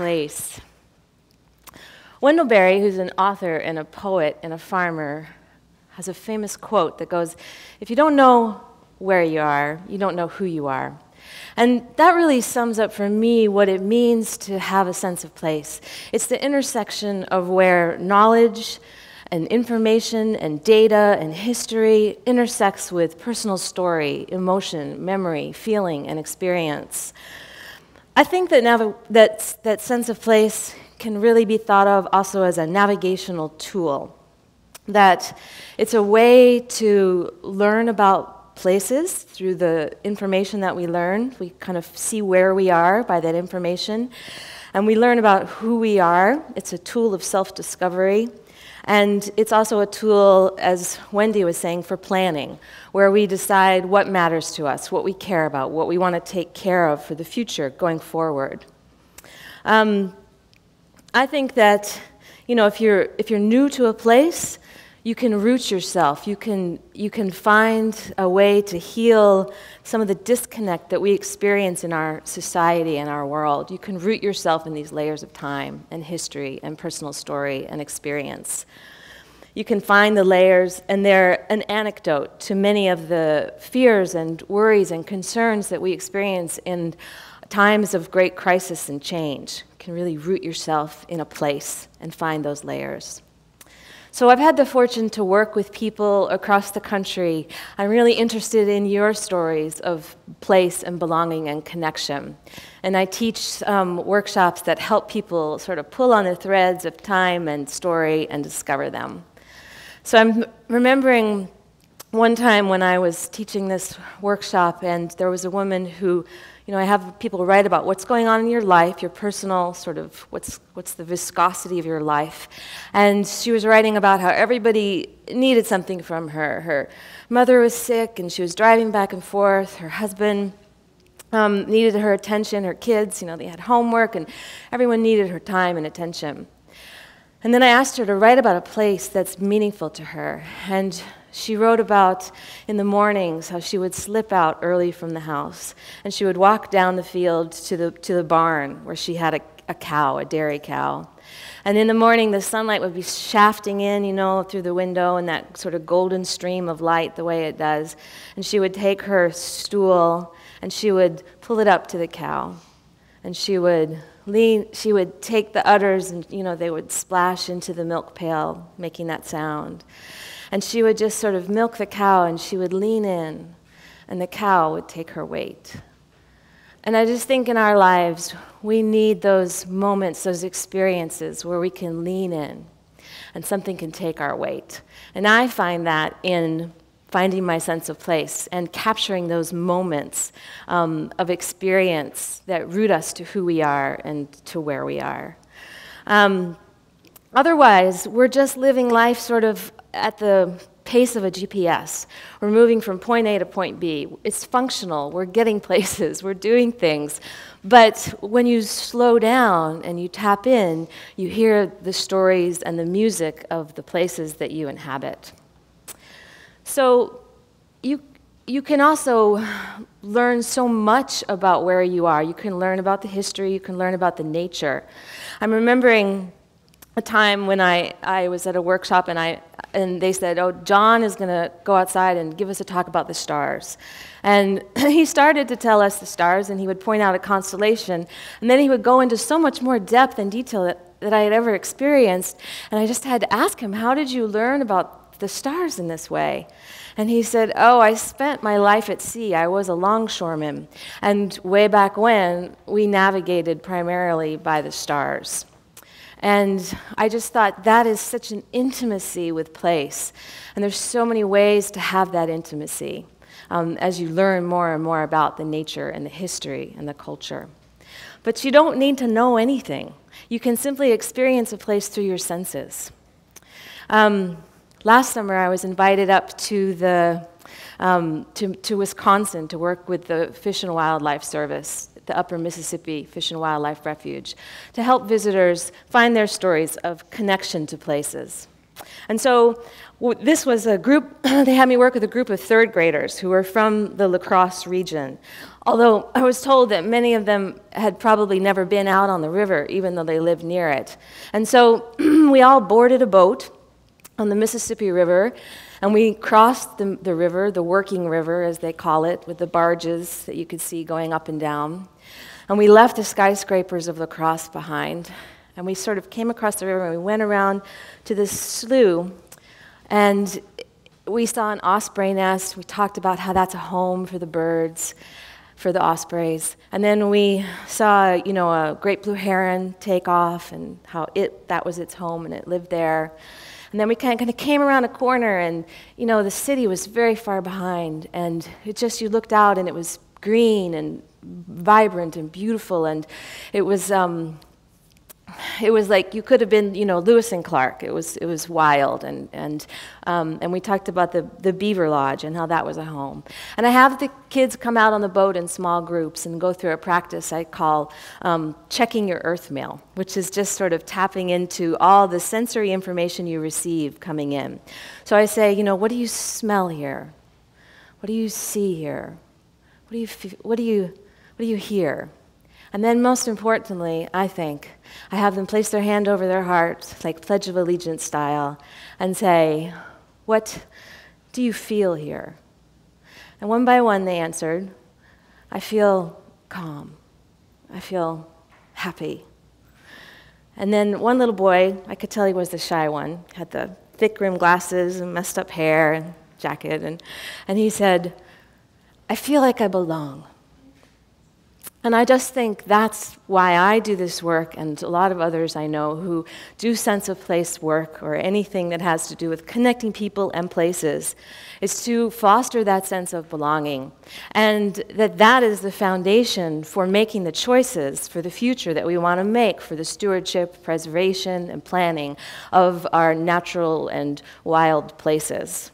place. Wendell Berry, who's an author and a poet and a farmer, has a famous quote that goes If you don't know where you are, you don't know who you are. And that really sums up for me what it means to have a sense of place. It's the intersection of where knowledge and information and data and history intersects with personal story, emotion, memory, feeling, and experience. I think that, nav- that, that sense of place can really be thought of also as a navigational tool. That it's a way to learn about places through the information that we learn. We kind of see where we are by that information. And we learn about who we are. It's a tool of self discovery. And it's also a tool, as Wendy was saying, for planning, where we decide what matters to us, what we care about, what we want to take care of for the future going forward. Um, I think that, you know, if you're, if you're new to a place, you can root yourself. You can, you can find a way to heal some of the disconnect that we experience in our society and our world. You can root yourself in these layers of time and history and personal story and experience. You can find the layers, and they're an anecdote to many of the fears and worries and concerns that we experience in times of great crisis and change. You can really root yourself in a place and find those layers. So I've had the fortune to work with people across the country. I'm really interested in your stories of place and belonging and connection. And I teach um, workshops that help people sort of pull on the threads of time and story and discover them. So I'm remembering one time when I was teaching this workshop, and there was a woman who you know, I have people write about what's going on in your life, your personal sort of what's, what's the viscosity of your life. And she was writing about how everybody needed something from her. Her mother was sick and she was driving back and forth. Her husband um, needed her attention, her kids, you know, they had homework, and everyone needed her time and attention. And then I asked her to write about a place that's meaningful to her. And she wrote about in the mornings how she would slip out early from the house and she would walk down the field to the, to the barn where she had a, a cow, a dairy cow. And in the morning, the sunlight would be shafting in, you know, through the window and that sort of golden stream of light the way it does. And she would take her stool and she would pull it up to the cow. And she would lean, she would take the udders and, you know, they would splash into the milk pail, making that sound. And she would just sort of milk the cow and she would lean in, and the cow would take her weight. And I just think in our lives, we need those moments, those experiences where we can lean in and something can take our weight. And I find that in finding my sense of place and capturing those moments um, of experience that root us to who we are and to where we are. Um, otherwise, we're just living life sort of at the pace of a GPS. We're moving from point A to point B. It's functional. We're getting places. We're doing things. But when you slow down and you tap in, you hear the stories and the music of the places that you inhabit. So you, you can also learn so much about where you are. You can learn about the history, you can learn about the nature. I'm remembering a time when I, I was at a workshop and, I, and they said, Oh, John is going to go outside and give us a talk about the stars. And he started to tell us the stars, and he would point out a constellation. And then he would go into so much more depth and detail that, that I had ever experienced. And I just had to ask him, How did you learn about the stars in this way? And he said, Oh, I spent my life at sea. I was a longshoreman. And way back when, we navigated primarily by the stars. And I just thought that is such an intimacy with place. And there's so many ways to have that intimacy um, as you learn more and more about the nature and the history and the culture. But you don't need to know anything. You can simply experience a place through your senses. Um, last summer, I was invited up to the um, to, to Wisconsin to work with the Fish and Wildlife Service the Upper Mississippi Fish and Wildlife Refuge, to help visitors find their stories of connection to places. And so this was a group, they had me work with a group of third graders who were from the La Crosse region. Although I was told that many of them had probably never been out on the river, even though they lived near it. And so we all boarded a boat on the Mississippi River, and we crossed the, the river, the working river, as they call it, with the barges that you could see going up and down. And we left the skyscrapers of La Crosse behind, and we sort of came across the river and we went around to this slough, and we saw an osprey nest. We talked about how that's a home for the birds for the ospreys. And then we saw, you know, a great blue heron take off and how it that was its home and it lived there. And then we kind of came around a corner and, you know, the city was very far behind and it just you looked out and it was green and vibrant and beautiful and it was um, it was like you could have been, you know, Lewis and Clark. It was, it was wild. And, and, um, and we talked about the, the Beaver Lodge and how that was a home. And I have the kids come out on the boat in small groups and go through a practice I call um, checking your earth mail, which is just sort of tapping into all the sensory information you receive coming in. So I say, you know, what do you smell here? What do you see here? What do you, what do you, what do you hear? And then, most importantly, I think, I have them place their hand over their heart, like Pledge of Allegiance style, and say, What do you feel here? And one by one they answered, I feel calm. I feel happy. And then one little boy, I could tell he was the shy one, had the thick rimmed glasses and messed up hair and jacket, and, and he said, I feel like I belong. And I just think that's why I do this work, and a lot of others I know who do sense of place work or anything that has to do with connecting people and places, is to foster that sense of belonging. And that that is the foundation for making the choices for the future that we want to make for the stewardship, preservation, and planning of our natural and wild places.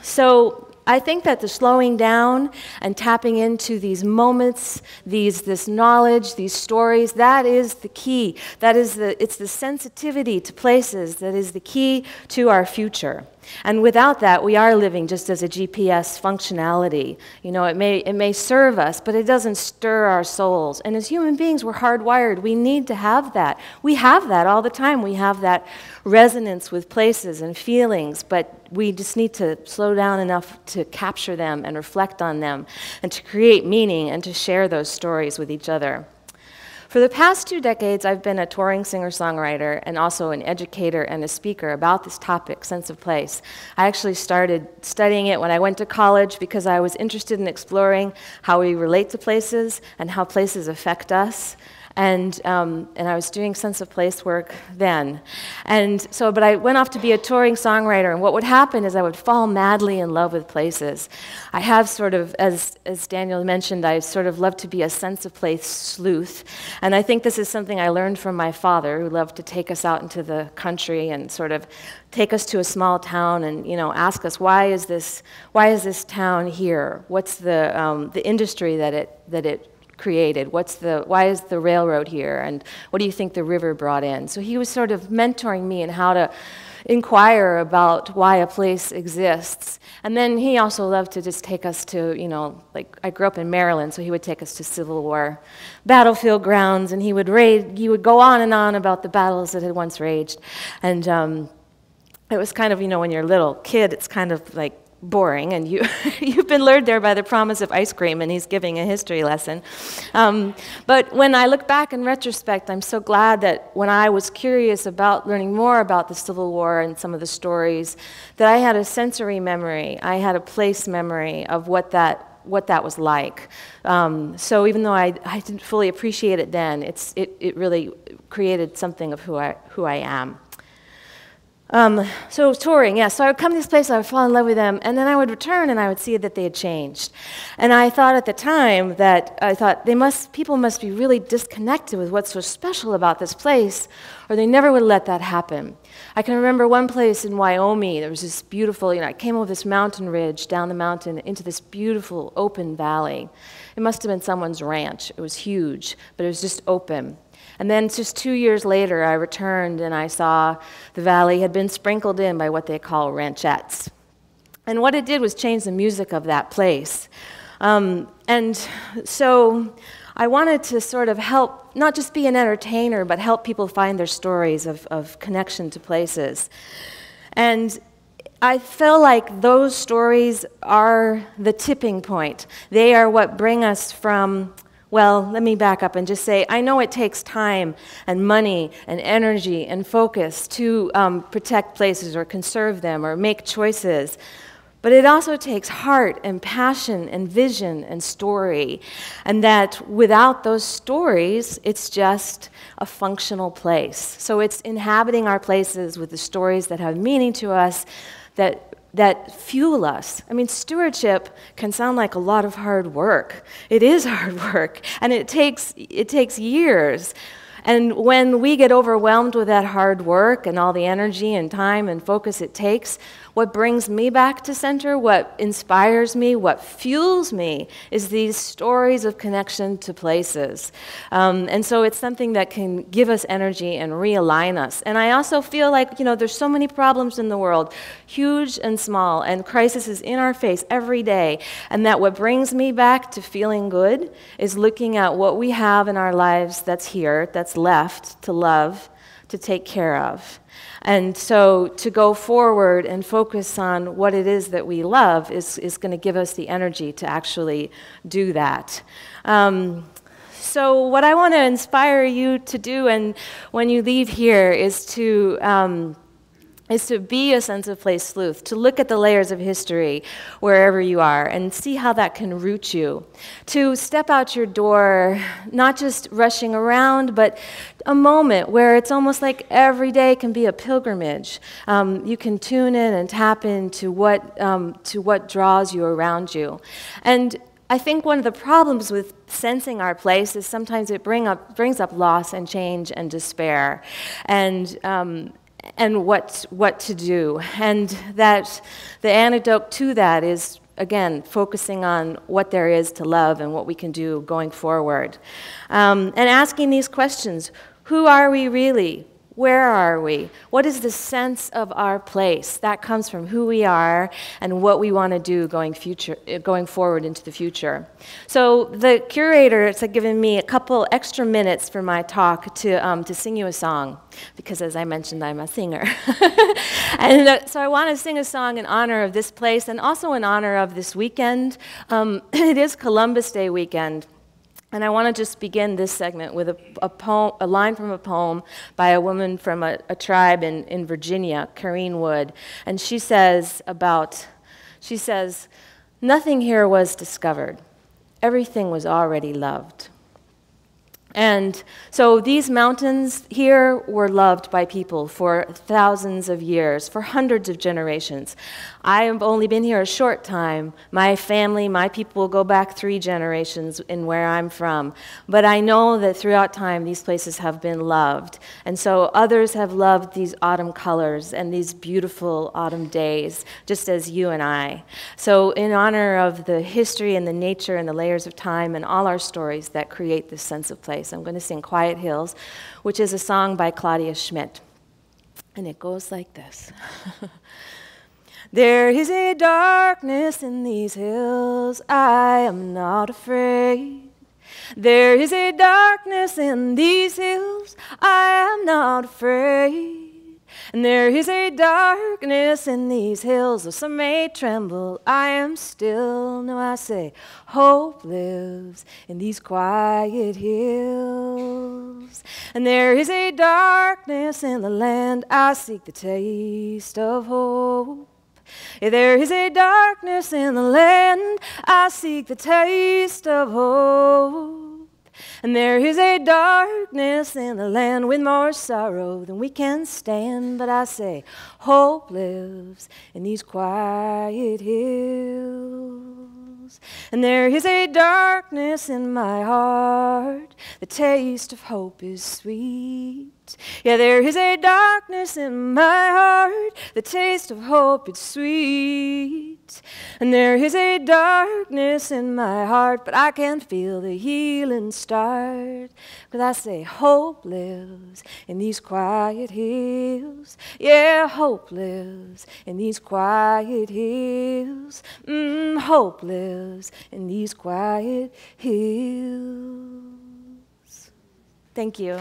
So, I think that the slowing down and tapping into these moments, these, this knowledge, these stories, that is the key. That is the, it's the sensitivity to places that is the key to our future. And without that, we are living just as a GPS functionality. You know, it may, it may serve us, but it doesn't stir our souls. And as human beings, we're hardwired. We need to have that. We have that all the time. We have that resonance with places and feelings, but we just need to slow down enough to capture them and reflect on them and to create meaning and to share those stories with each other. For the past two decades, I've been a touring singer songwriter and also an educator and a speaker about this topic, sense of place. I actually started studying it when I went to college because I was interested in exploring how we relate to places and how places affect us and, um, and I was doing sense of place work then. And so, but I went off to be a touring songwriter, and what would happen is I would fall madly in love with places. I have sort of, as, as Daniel mentioned, I sort of love to be a sense of place sleuth, and I think this is something I learned from my father, who loved to take us out into the country and sort of take us to a small town and you know ask us why is this why is this town here? What's the um, the industry that it that it created? What's the, why is the railroad here? And what do you think the river brought in? So he was sort of mentoring me in how to inquire about why a place exists. And then he also loved to just take us to, you know, like I grew up in Maryland, so he would take us to Civil War battlefield grounds, and he would raid, he would go on and on about the battles that had once raged. And um, it was kind of, you know, when you're a little kid, it's kind of like boring, and you, you've been lured there by the promise of ice cream, and he's giving a history lesson. Um, but when I look back in retrospect, I'm so glad that when I was curious about learning more about the Civil War and some of the stories, that I had a sensory memory, I had a place memory of what that what that was like. Um, so even though I, I didn't fully appreciate it then, it's, it, it really created something of who I, who I am. Um, so touring, yeah. So I would come to these places, I would fall in love with them, and then I would return and I would see that they had changed. And I thought at the time that I thought they must, people must be really disconnected with what's so special about this place, or they never would let that happen. I can remember one place in Wyoming. There was this beautiful, you know, I came over this mountain ridge down the mountain into this beautiful open valley. It must have been someone's ranch. It was huge, but it was just open. And then just two years later, I returned and I saw the valley had been sprinkled in by what they call ranchettes. And what it did was change the music of that place. Um, and so I wanted to sort of help, not just be an entertainer, but help people find their stories of, of connection to places. And I feel like those stories are the tipping point. They are what bring us from, well, let me back up and just say I know it takes time and money and energy and focus to um, protect places or conserve them or make choices. But it also takes heart and passion and vision and story. And that without those stories, it's just a functional place. So it's inhabiting our places with the stories that have meaning to us, that, that fuel us. I mean, stewardship can sound like a lot of hard work. It is hard work, and it takes, it takes years. And when we get overwhelmed with that hard work and all the energy and time and focus it takes, what brings me back to center, what inspires me, what fuels me, is these stories of connection to places. Um, and so it's something that can give us energy and realign us. And I also feel like, you know, there's so many problems in the world, huge and small, and crisis is in our face every day. And that what brings me back to feeling good is looking at what we have in our lives that's here, that's left to love, to take care of. And so to go forward and focus on what it is that we love is, is going to give us the energy to actually do that. Um, so, what I want to inspire you to do, and when you leave here, is to um, is to be a sense of place sleuth, to look at the layers of history wherever you are and see how that can root you. To step out your door, not just rushing around, but a moment where it's almost like every day can be a pilgrimage. Um, you can tune in and tap into what, um, to what draws you around you. And I think one of the problems with sensing our place is sometimes it bring up, brings up loss and change and despair. And um, and what, what to do. And that the antidote to that is, again, focusing on what there is to love and what we can do going forward. Um, and asking these questions Who are we really? Where are we? What is the sense of our place? That comes from who we are and what we want to do going, future, going forward into the future. So the curator has given me a couple extra minutes for my talk to, um, to sing you a song, because as I mentioned, I'm a singer. and uh, so I want to sing a song in honor of this place and also in honor of this weekend. Um, it is Columbus Day weekend. And I want to just begin this segment with a, a, poem, a line from a poem by a woman from a, a tribe in, in Virginia, Karenne Wood. And she says about, she says, nothing here was discovered. Everything was already loved. And so these mountains here were loved by people for thousands of years, for hundreds of generations. I have only been here a short time. My family, my people go back three generations in where I'm from. But I know that throughout time, these places have been loved. And so others have loved these autumn colors and these beautiful autumn days, just as you and I. So, in honor of the history and the nature and the layers of time and all our stories that create this sense of place, I'm going to sing Quiet Hills, which is a song by Claudia Schmidt. And it goes like this. There is a darkness in these hills, I am not afraid. There is a darkness in these hills, I am not afraid. And there is a darkness in these hills, though some may tremble, I am still. No, I say, hope lives in these quiet hills. And there is a darkness in the land, I seek the taste of hope. There is a darkness in the land, I seek the taste of hope. And there is a darkness in the land with more sorrow than we can stand. But I say, hope lives in these quiet hills. And there is a darkness in my heart. The taste of hope is sweet. Yeah, there is a darkness in my heart. The taste of hope is sweet. And there is a darkness in my heart, but I can feel the healing start. Cause I say, hope lives in these quiet hills. Yeah, hope lives in these quiet hills. Mm, hope lives in these quiet hills. Thank you.